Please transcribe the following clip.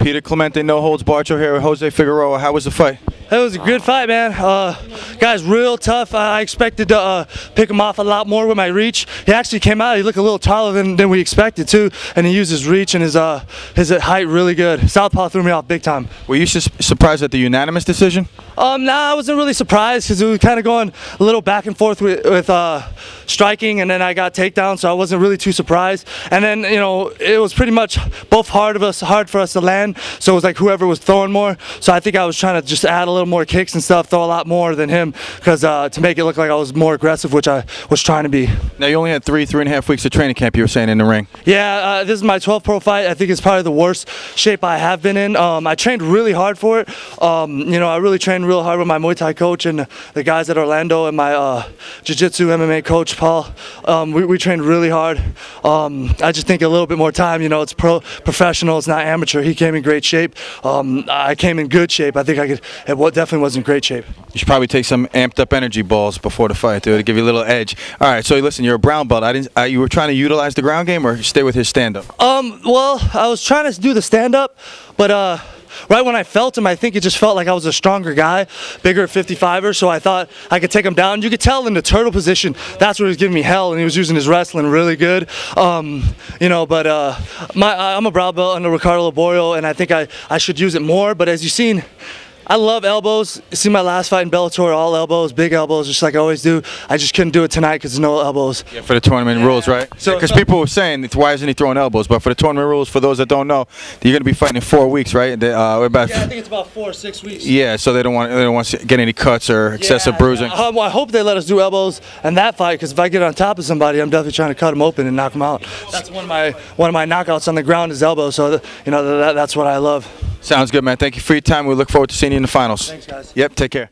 Peter Clemente, no holds Barred Show here with Jose Figueroa. How was the fight? It was a good fight, man. Uh, guy's real tough. I I expected to uh, pick him off a lot more with my reach. He actually came out. He looked a little taller than, than we expected too, and he used his reach and his uh, his height really good. Southpaw threw me off big time. Were you su- surprised at the unanimous decision? Um, nah, I wasn't really surprised because we were kind of going a little back and forth with, with uh, striking, and then I got takedown, so I wasn't really too surprised. And then you know it was pretty much both hard of us, hard for us to land. So it was like whoever was throwing more. So I think I was trying to just add a little more kicks and stuff, throw a lot more than him, because uh, to make it look like I was more aggressive, which I was trying to be. Now you only had three, three and a half weeks of training camp. You were saying in the ring. Yeah, uh, this is my 12th pro fight. I think it's probably the worst shape I have been in. Um, I trained really hard for it. Um, you know, I really trained real hard with my Muay Thai coach and the guys at Orlando and my uh, Jiu-Jitsu MMA coach Paul. Um, we, we trained really hard. Um, I just think a little bit more time. You know, it's pro professional. It's not amateur. He came in great shape. Um, I came in good shape. I think I could. It definitely was in great shape. You should probably take some amped up energy balls before the fight, dude, to give you a little edge. All right, so listen, you're a brown belt. I didn't. Uh, you were trying to utilize the ground game or stay with his stand up. Um, well, I was trying to do the stand up, but uh, right when I felt him, I think it just felt like I was a stronger guy, bigger 55er, so I thought I could take him down. You could tell in the turtle position, that's where he was giving me hell, and he was using his wrestling really good. Um, you know, but uh, my, I'm a brown belt under Ricardo Liborio, and I think I, I should use it more, but as you've seen, I love elbows. See my last fight in Bellator, all elbows, big elbows, just like I always do. I just couldn't do it tonight because there's no elbows. Yeah, for the tournament rules, right? So- because so- people were saying, why isn't he throwing elbows? But for the tournament rules, for those that don't know, you're going to be fighting in four weeks, right? They, uh, about, Yeah, I think it's about four or six weeks. yeah, so they don't want they don't want to get any cuts or excessive Yeah, bruising. Um, I hope they let us do elbows and that fight because if I get on top of somebody, I'm definitely trying to cut them open and knock them out. That's one of my one of my knockouts on the ground is elbows. So th- you know that, that's what I love. Sounds good, man. Thank you for your time. We look forward to seeing you in the finals. Thanks, guys. Yep, take care.